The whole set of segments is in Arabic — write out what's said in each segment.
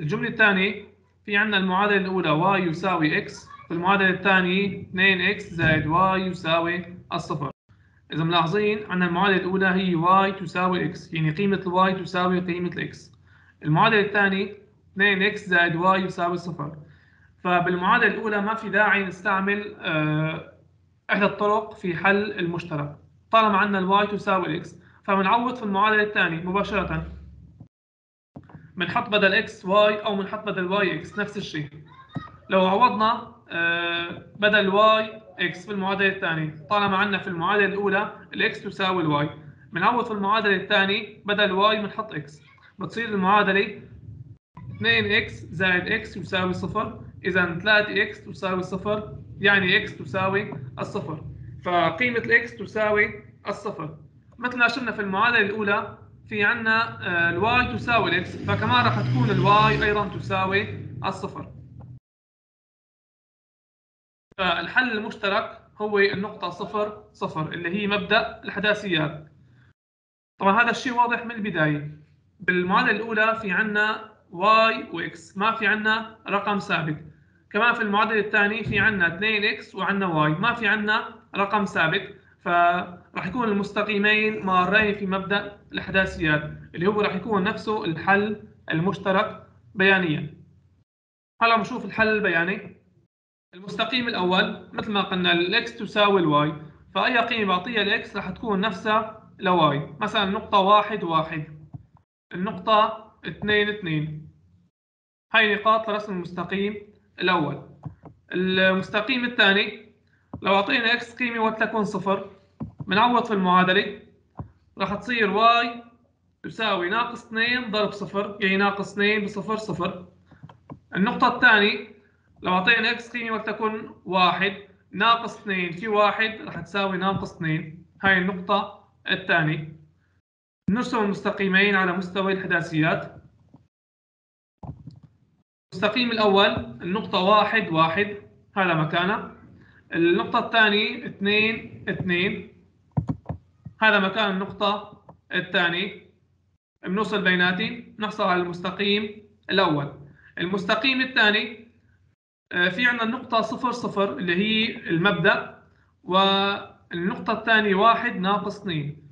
الجملة الثانية في عندنا المعادلة الأولى y يساوي x في المعادلة الثانية 2x زائد y يساوي الصفر. إذا ملاحظين عندنا المعادلة الأولى هي y تساوي x يعني قيمة ال y تساوي قيمة ال x. المعادلة الثانية 2x زائد y يساوي صفر فبالمعادلة الأولى ما في داعي نستعمل آه، إحدى الطرق في حل المشترك. طالما عندنا الواي تساوي x فبنعوض في المعادلة الثانية مباشرة. بنحط بدل x y أو بنحط بدل y x نفس الشيء. لو عوضنا آه، بدل y x في المعادلة الثانية. طالما عندنا في المعادلة الأولى ال x تساوي ال y بنعوض في المعادلة الثانية بدل y بنحط x بتصير المعادلة 2 إكس زائد إكس يساوي صفر. اذا 3 x تساوي صفر يعني x تساوي الصفر. فقيمة ال x تساوي الصفر. مثل ما شفنا في المعادلة الأولى في عندنا آه، ال y تساوي ال x فكمان راح تكون ال y أيضا تساوي الصفر. فالحل المشترك هو النقطة صفر صفر اللي هي مبدأ الاحداثيات. طبعا هذا الشيء واضح من البداية. بالمعادلة الأولى في عندنا y و x ما في عندنا رقم ثابت. كمان في المعادلة الثانية في عندنا 2x وعندنا y ما في عندنا رقم ثابت. فراح يكون المستقيمين مارين في مبدأ الاحداثيات اللي هو راح يكون نفسه الحل المشترك بيانيا. هلا بنشوف الحل البياني. المستقيم الأول مثل ما قلنا ال x تساوي ال y. فأي قيمة بعطيها ال x راح تكون نفسها ل y مثلا النقطه واحد واحد. النقطة اثنين اثنين. هاي نقاط لرسم المستقيم الأول. المستقيم الثاني لو أعطينا x قيمه ولتكن صفر بنعوض في المعادلة. راح تصير y تساوي ناقص 2 ضرب صفر يعني ناقص 2 بصفر صفر. النقطة الثانية لو أعطينا x قيمه ولتكن واحد ناقص 2 في واحد راح تساوي ناقص 2 هاي النقطة الثانية. نرسم المستقيمين على مستوى الحداثيات. المستقيم الأول النقطة واحد واحد هذا مكانه. النقطة الثانية اثنين اثنين. هذا مكان النقطة الثانية. بنوصل بيناتي نحصل على المستقيم الأول. المستقيم الثاني آه، في عندنا النقطة صفر صفر اللي هي المبدأ والنقطة الثانية واحد ناقص اثنين.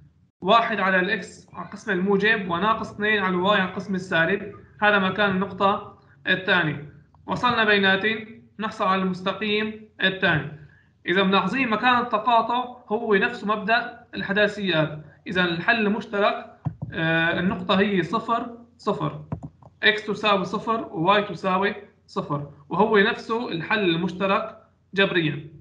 واحد على الإكس على القسم الموجب وناقص اثنين على الواي على القسم السالب. هذا مكان النقطة الثانية. وصلنا بيناتي نحصل على المستقيم الثاني. إذا ملاحظين مكان التقاطع هو نفس مبدأ الحداثيات. إذا الحل المشترك آه، النقطة هي صفر صفر. X تساوي صفر و y تساوي صفر. وهو نفسه الحل المشترك جبريا.